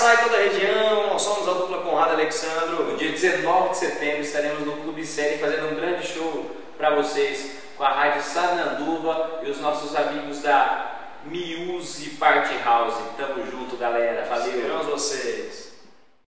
Araçá e toda a região, nós somos a dupla Conrado Alexandro. No dia 19 de setembro estaremos no Clube Série fazendo um grande show para vocês com a Rádio Sananduva e os nossos amigos da Muse Party House. Tamo junto, galera. Valeu. Esperamos vocês.